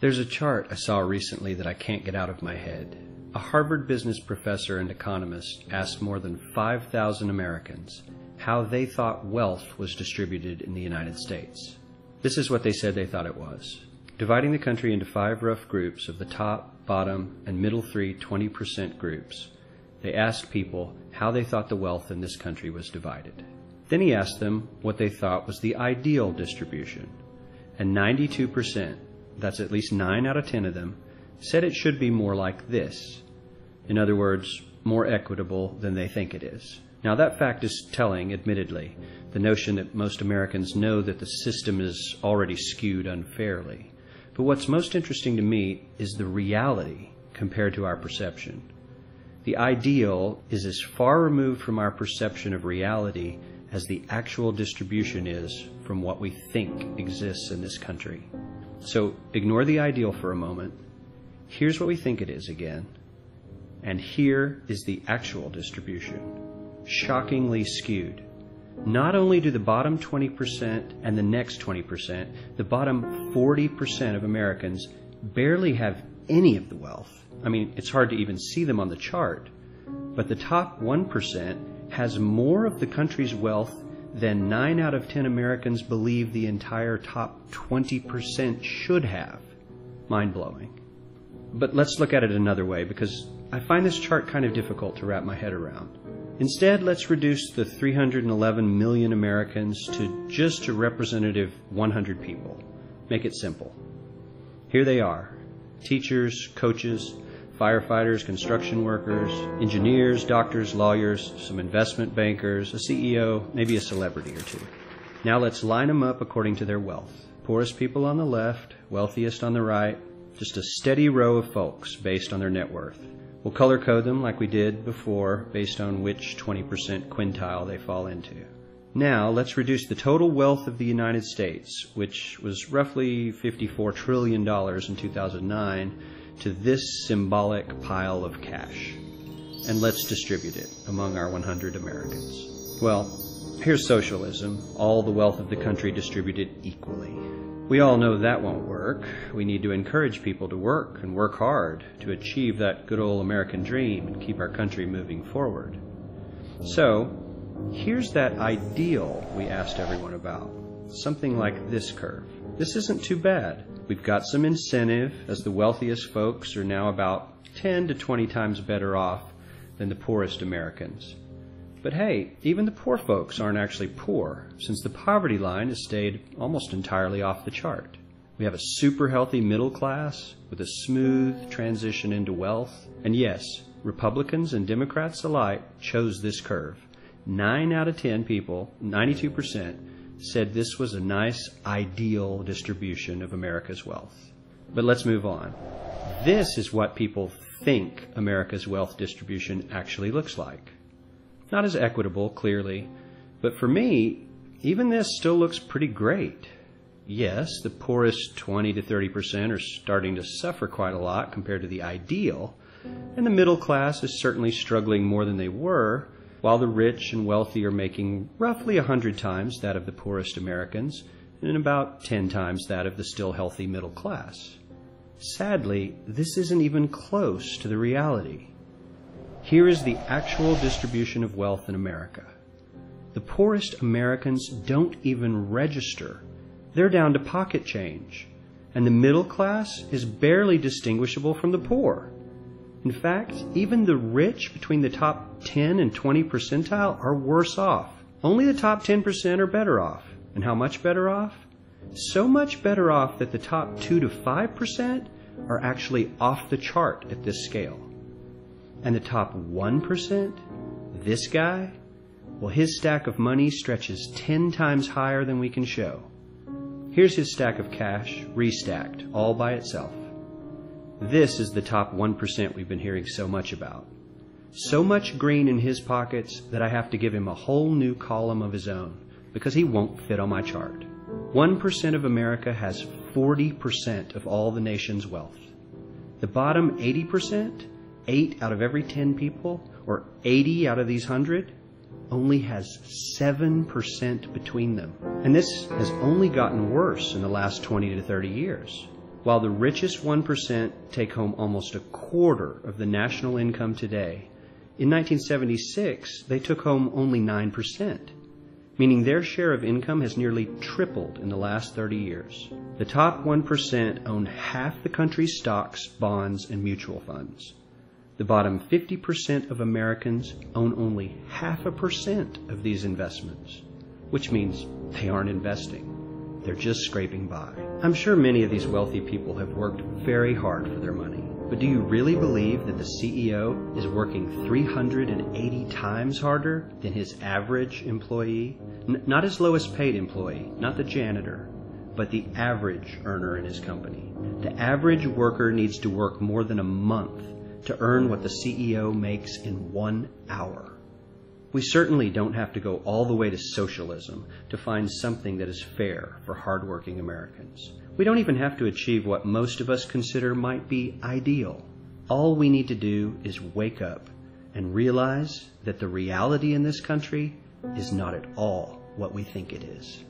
There's a chart I saw recently that I can't get out of my head. A Harvard business professor and economist asked more than 5,000 Americans how they thought wealth was distributed in the United States. This is what they said they thought it was. Dividing the country into five rough groups of the top, bottom, and middle three 20% groups, they asked people how they thought the wealth in this country was divided. Then he asked them what they thought was the ideal distribution. And 92%, that's at least 9 out of 10 of them, said it should be more like this. In other words, more equitable than they think it is. Now, that fact is telling, admittedly, the notion that most Americans know that the system is already skewed unfairly. But what's most interesting to me is the reality compared to our perception. The ideal is as far removed from our perception of reality as the actual distribution is from what we think exists in this country. So ignore the ideal for a moment. Here's what we think it is again. And here is the actual distribution. Shockingly skewed. Not only do the bottom 20% and the next 20%, the bottom 40% of Americans barely have any of the wealth. I mean, it's hard to even see them on the chart. But the top 1% has more of the country's wealth than 9 out of 10 Americans believe the entire top 20% should have. Mind blowing. But let's look at it another way because I find this chart kind of difficult to wrap my head around. Instead, let's reduce the 311 million Americans to just a representative 100 people. Make it simple. Here they are teachers, coaches, firefighters, construction workers, engineers, doctors, lawyers, some investment bankers, a CEO, maybe a celebrity or two. Now let's line them up according to their wealth. Poorest people on the left, wealthiest on the right, just a steady row of folks based on their net worth. We'll color code them like we did before based on which 20% quintile they fall into. Now, let's reduce the total wealth of the United States, which was roughly $54 trillion in 2009, to this symbolic pile of cash. And let's distribute it among our 100 Americans. Well, here's socialism, all the wealth of the country distributed equally. We all know that won't work. We need to encourage people to work and work hard to achieve that good old American dream and keep our country moving forward. So, here's that ideal we asked everyone about. Something like this curve. This isn't too bad. We've got some incentive as the wealthiest folks are now about 10 to 20 times better off than the poorest Americans. But hey, even the poor folks aren't actually poor, since the poverty line has stayed almost entirely off the chart. We have a super healthy middle class with a smooth transition into wealth. And yes, Republicans and Democrats alike chose this curve. 9 out of 10 people, 92%, said this was a nice, ideal distribution of America's wealth. But let's move on. This is what people think America's wealth distribution actually looks like. Not as equitable, clearly, but for me, even this still looks pretty great. Yes, the poorest 20 to 30 percent are starting to suffer quite a lot compared to the ideal, and the middle class is certainly struggling more than they were, while the rich and wealthy are making roughly a hundred times that of the poorest Americans and about ten times that of the still healthy middle class. Sadly, this isn't even close to the reality. Here is the actual distribution of wealth in America. The poorest Americans don't even register. They're down to pocket change. And the middle class is barely distinguishable from the poor. In fact, even the rich between the top 10 and 20 percentile are worse off. Only the top 10% are better off. And how much better off? So much better off that the top 2 to 5% are actually off the chart at this scale. And the top 1%, this guy, well, his stack of money stretches 10 times higher than we can show. Here's his stack of cash, restacked, all by itself. This is the top 1% we've been hearing so much about. So much green in his pockets that I have to give him a whole new column of his own because he won't fit on my chart. 1% of America has 40% of all the nation's wealth. The bottom 80%, 8 out of every 10 people, or 80 out of these 100, only has 7% between them. And this has only gotten worse in the last 20 to 30 years. While the richest 1% take home almost a quarter of the national income today, in 1976 they took home only 9%, meaning their share of income has nearly tripled in the last 30 years. The top 1% own half the country's stocks, bonds, and mutual funds. The bottom 50% of Americans own only half a percent of these investments, which means they aren't investing. They're just scraping by. I'm sure many of these wealthy people have worked very hard for their money. But do you really believe that the CEO is working 380 times harder than his average employee? N- not his lowest paid employee, not the janitor, but the average earner in his company. The average worker needs to work more than a month to earn what the CEO makes in one hour. We certainly don't have to go all the way to socialism to find something that is fair for hardworking Americans. We don't even have to achieve what most of us consider might be ideal. All we need to do is wake up and realize that the reality in this country is not at all what we think it is.